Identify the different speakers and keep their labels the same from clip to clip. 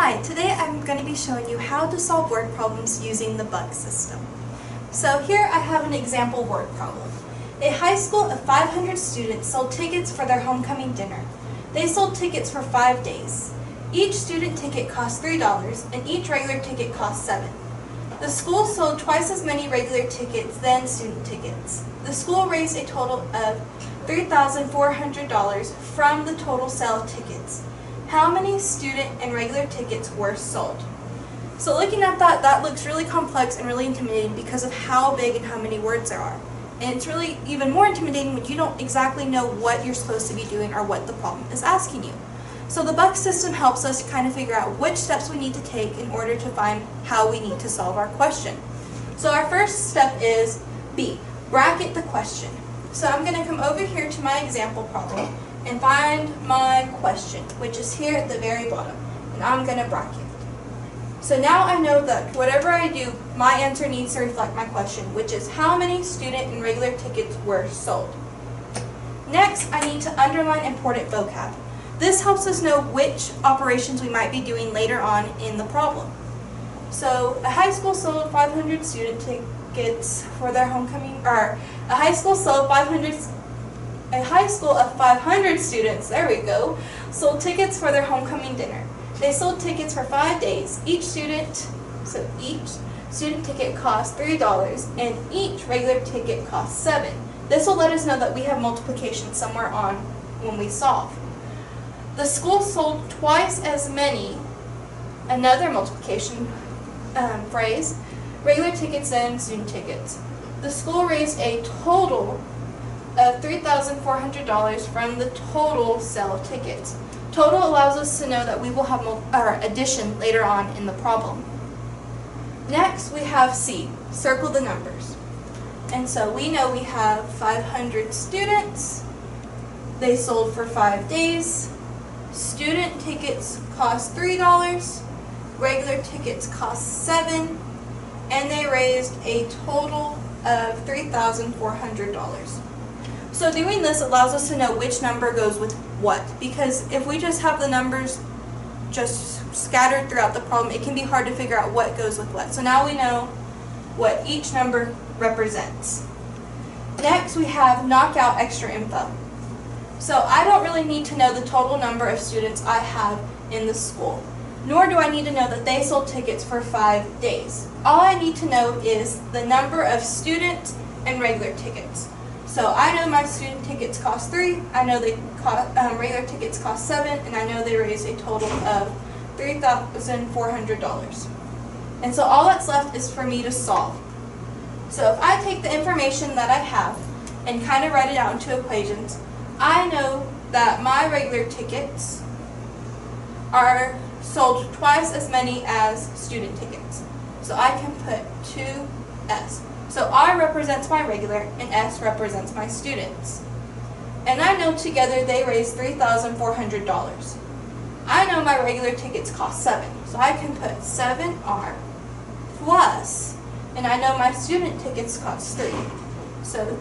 Speaker 1: Hi, today I'm going to be showing you how to solve word problems using the BUCKS system. So here I have an example word problem. A high school of 500 students sold tickets for their homecoming dinner. They sold tickets for five days. Each student ticket cost $3 and each regular ticket cost 7 The school sold twice as many regular tickets than student tickets. The school raised a total of $3,400 from the total sale of tickets how many student and regular tickets were sold. So looking at that, that looks really complex and really intimidating because of how big and how many words there are. And it's really even more intimidating when you don't exactly know what you're supposed to be doing or what the problem is asking you. So the BUCKS system helps us kind of figure out which steps we need to take in order to find how we need to solve our question. So our first step is B, bracket the question. So I'm going to come over here to my example problem and find my question, which is here at the very bottom. And I'm going to bracket. So now I know that whatever I do, my answer needs to reflect my question, which is how many student and regular tickets were sold. Next, I need to underline important vocab. This helps us know which operations we might be doing later on in the problem. So, a high school sold 500 student tickets for their homecoming, or a high school sold 500 a high school of 500 students, there we go, sold tickets for their homecoming dinner. They sold tickets for five days. Each student, so each student ticket cost $3 and each regular ticket cost 7 This will let us know that we have multiplication somewhere on when we solve. The school sold twice as many, another multiplication um, phrase, regular tickets than student tickets. The school raised a total $3,400 from the total sale of tickets. Total allows us to know that we will have our addition later on in the problem. Next, we have C, circle the numbers. And so we know we have 500 students. They sold for five days. Student tickets cost $3. Regular tickets cost 7 And they raised a total of $3,400. So doing this allows us to know which number goes with what. Because if we just have the numbers just scattered throughout the problem, it can be hard to figure out what goes with what. So now we know what each number represents. Next, we have knockout extra info. So I don't really need to know the total number of students I have in the school, nor do I need to know that they sold tickets for five days. All I need to know is the number of students and regular tickets. So I know my student tickets cost three, I know the um, regular tickets cost seven, and I know they raised a total of $3,400. And so all that's left is for me to solve. So if I take the information that I have and kind of write it out into equations, I know that my regular tickets are sold twice as many as student tickets. So I can put 2S. So R represents my regular and S represents my students. And I know together they raised $3,400. I know my regular tickets cost 7 so I can put 7R plus, and I know my student tickets cost 3 so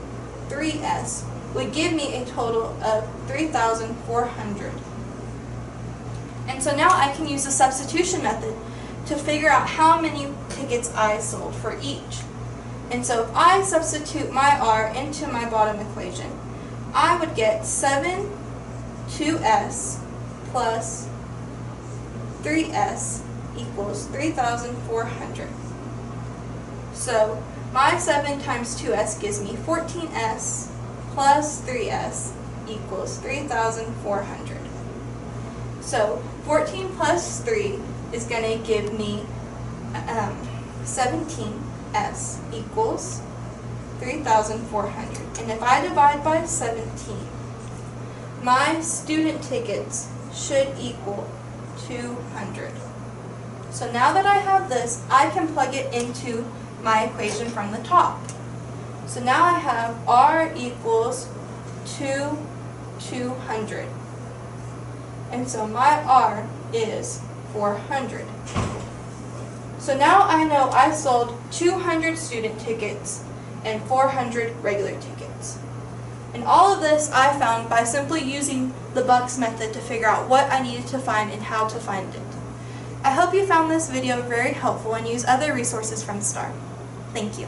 Speaker 1: 3S would give me a total of 3,400. And so now I can use the substitution method to figure out how many tickets I sold for each. And so if I substitute my r into my bottom equation, I would get 7 2s plus 3s equals 3,400. So my 7 times 2s gives me 14s plus 3s equals 3,400. So 14 plus 3 is going to give me um, 17 S equals 3,400. And if I divide by 17, my student tickets should equal 200. So now that I have this, I can plug it into my equation from the top. So now I have R equals 2, 200. And so my R is 400. So now I know I sold 200 student tickets and 400 regular tickets. And all of this I found by simply using the BUCKS method to figure out what I needed to find and how to find it. I hope you found this video very helpful and use other resources from STAR. Thank you.